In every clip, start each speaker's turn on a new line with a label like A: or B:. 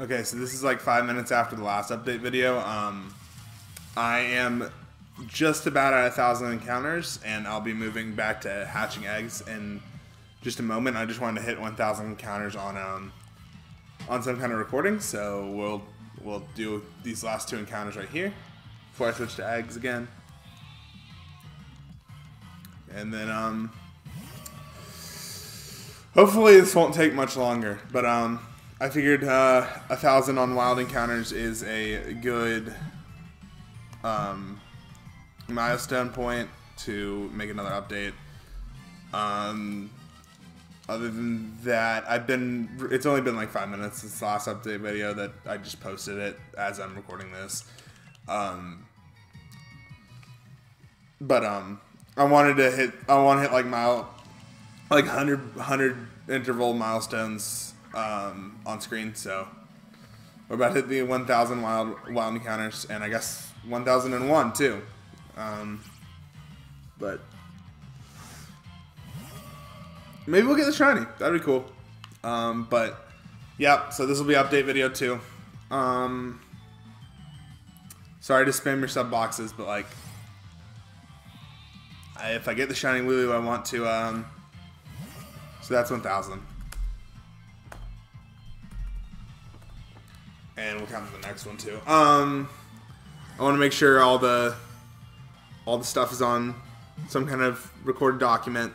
A: Okay, so this is like five minutes after the last update video. Um, I am just about at a thousand encounters, and I'll be moving back to hatching eggs in just a moment. I just wanted to hit 1,000 encounters on um, on some kind of recording, so we'll we'll do these last two encounters right here before I switch to eggs again, and then um, hopefully this won't take much longer, but um. I figured uh, a thousand on wild encounters is a good um, milestone point to make another update. Um, other than that, I've been. It's only been like five minutes since the last update video that I just posted it as I'm recording this. Um, but um, I wanted to hit. I want to hit like mile, like 100, 100 interval milestones um, on screen. So we're about to hit the 1,000 wild wild encounters, and I guess 1,001 too. Um, but maybe we'll get the shiny. That'd be cool. Um, but yeah, so this will be update video too. Um, sorry to spam your sub boxes, but like, if I get the shiny Wooloo, I want to. Um, so that's 1,000. And we'll come to the next one too. Um, I want to make sure all the all the stuff is on some kind of recorded document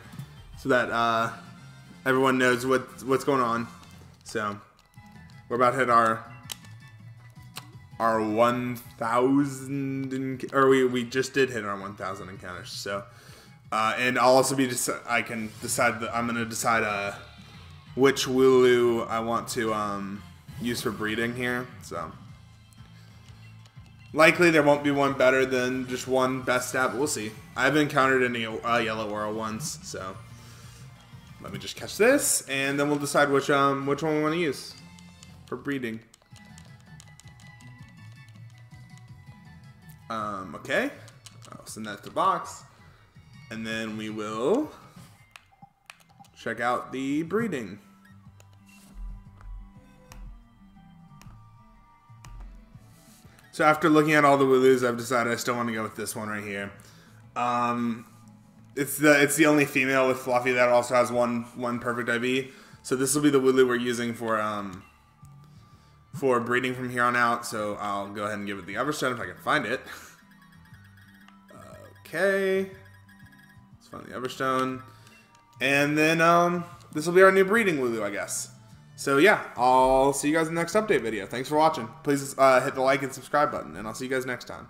A: so that uh, everyone knows what what's going on. So we're about to hit our our 1,000 or we we just did hit our 1,000 encounters. So uh, and I'll also be I can decide that I'm gonna decide uh, which Wooloo I want to um used for breeding here, so. Likely there won't be one better than just one best stat, but we'll see. I haven't encountered any uh, yellow Oro once, so. Let me just catch this, and then we'll decide which um which one we want to use for breeding. Um, okay. I'll send that to the box. And then we will check out the breeding. So after looking at all the Wooloos, I've decided I still want to go with this one right here. Um, it's the it's the only female with Fluffy that also has one one perfect IV. So this will be the Wooloo we're using for um for breeding from here on out. So I'll go ahead and give it the Everstone if I can find it. okay, let's find the Everstone, and then um this will be our new breeding Wooloo, I guess. So yeah, I'll see you guys in the next update video. Thanks for watching. Please uh, hit the like and subscribe button, and I'll see you guys next time.